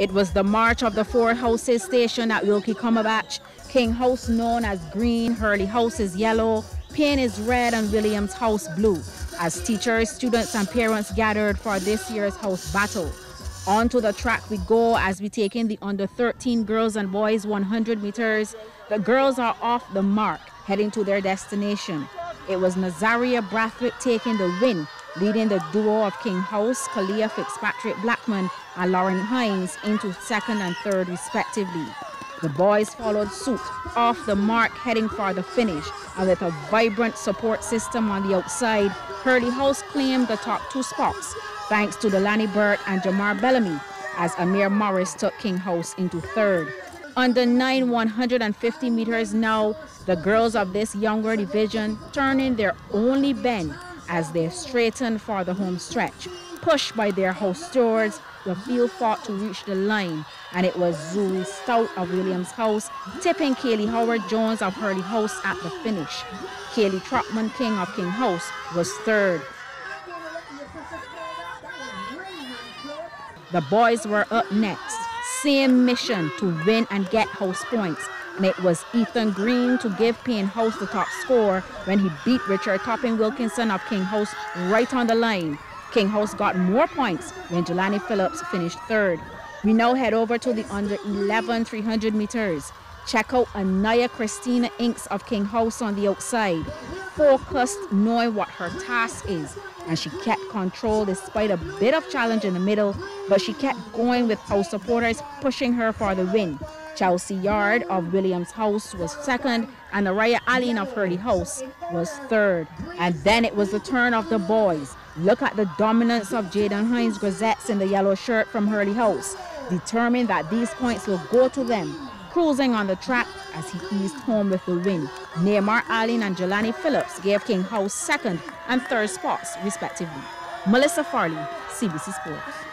It was the march of the four houses stationed at Wilkie Cumberbatch. King House known as green, Hurley House is yellow, Payne is red, and Williams House blue. As teachers, students, and parents gathered for this year's house battle. Onto the track we go as we take in the under 13 girls and boys 100 meters. The girls are off the mark, heading to their destination. It was Nazaria Brathwaite taking the win, leading the duo of King House, Kalia Fitzpatrick Blackman, and Lauren Hines into second and third respectively. The boys followed suit, off the mark heading for the finish, and with a vibrant support system on the outside, Hurley House claimed the top two spots, thanks to Delaney Burt and Jamar Bellamy, as Amir Morris took King House into third. Under 9 150 meters now, the girls of this younger division turning their only bend as they straighten for the home stretch. Pushed by their house stewards, the field fought to reach the line, and it was Zuri Stout of Williams House tipping Kaylee Howard Jones of Hurley House at the finish. Kaylee Trotman King of King House was third. The boys were up next. Same mission to win and get house points. It was Ethan Green to give Payne House the top score when he beat Richard Topping Wilkinson of King House right on the line. King House got more points when Jelani Phillips finished third. We now head over to the under 11 300 meters. Check out Anaya Christina Inks of King House on the outside. Focused, knowing what her task is. And she kept control despite a bit of challenge in the middle, but she kept going with house supporters pushing her for the win. Chelsea Yard of Williams House was second, and Araya Allen of Hurley House was third. And then it was the turn of the boys. Look at the dominance of Jaden Hines Grisettes in the yellow shirt from Hurley House, determined that these points will go to them cruising on the track as he eased home with the win. Neymar Allen and Jelani Phillips gave King House second and third spots, respectively. Mellissa Farley, CBC Sports.